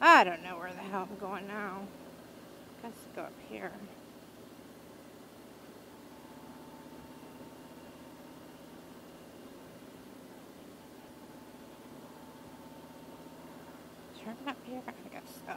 I don't know where the hell I'm going now. Guess go up here. Turn up here, I guess so.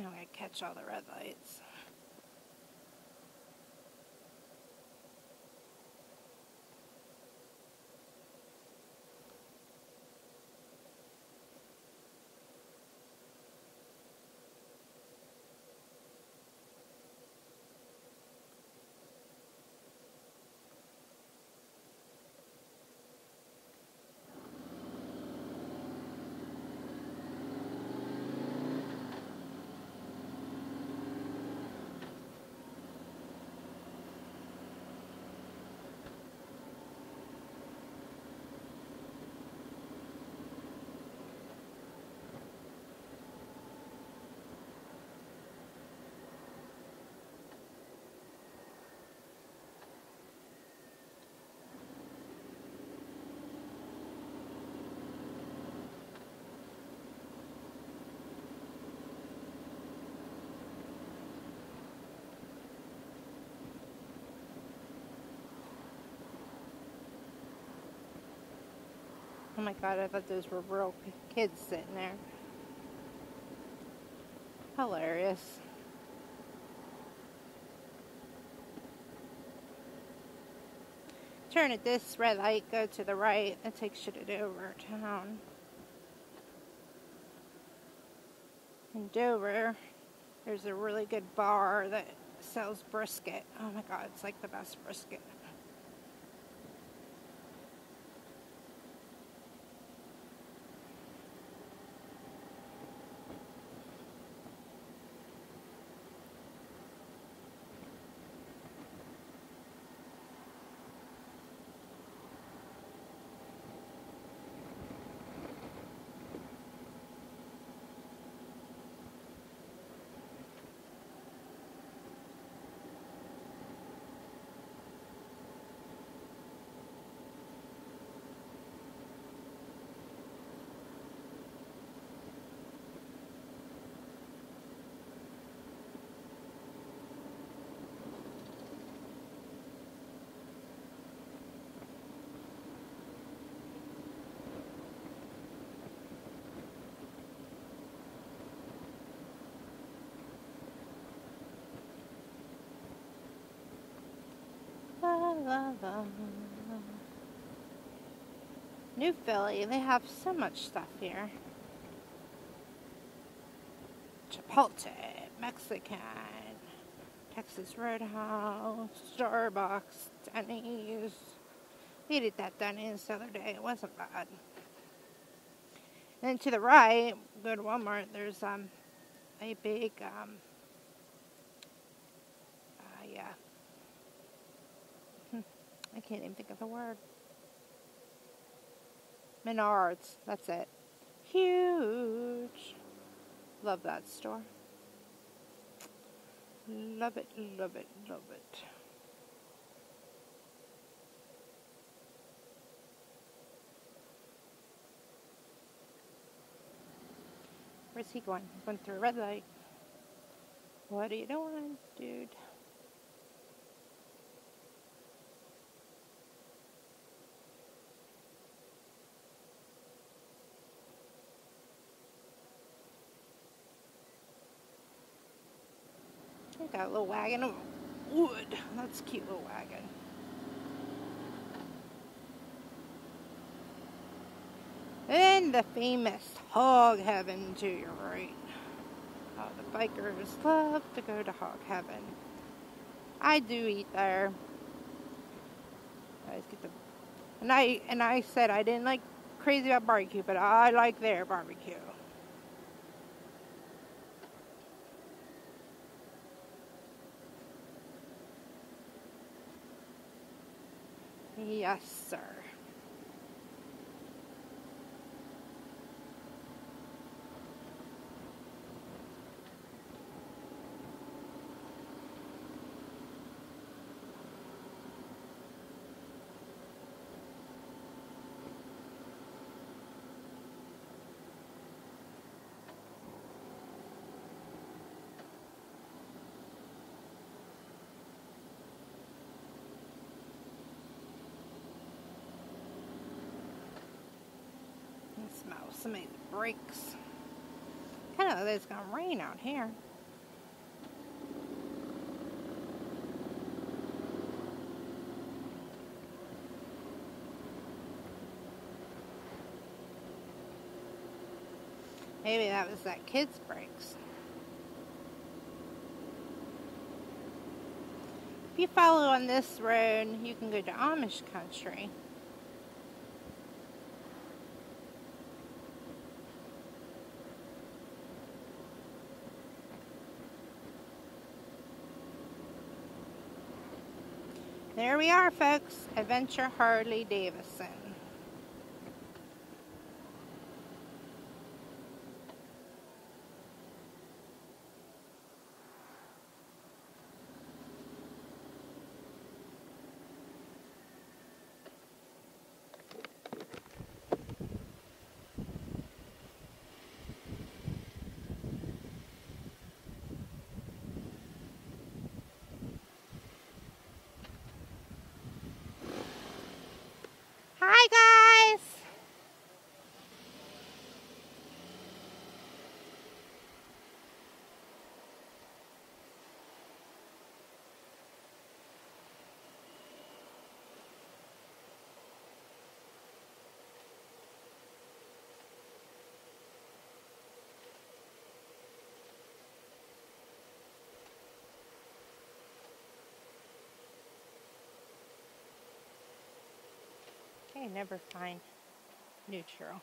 Now I catch all the red lights. Oh my god, I thought those were real kids sitting there. Hilarious. Turn at this red light, go to the right. That takes you to Dover town. In Dover, there's a really good bar that sells brisket. Oh my god, it's like the best brisket. La la. New Philly, they have so much stuff here. Chipotle, Mexican, Texas Roadhouse, Starbucks, Denny's. We ate that Denny's the other day. It wasn't bad. And to the right, go to Walmart. There's um a big um uh, yeah. I can't even think of the word. Menards. That's it. Huge. Love that store. Love it, love it, love it. Where's he going? He's Going through a red light. What are you doing, dude? Got a little wagon of wood. That's a cute little wagon. And the famous Hog Heaven to your right. Oh, the bikers love to go to Hog Heaven. I do eat there. I get the and I and I said I didn't like crazy about barbecue, but I like their barbecue. Yes, sir. Smell some of the brakes. Kind of like it's gonna rain out here. Maybe that was that kid's brakes. If you follow on this road, you can go to Amish country. There we are, folks. Adventure Harley Davidson. Hi, guys. Never find neutral.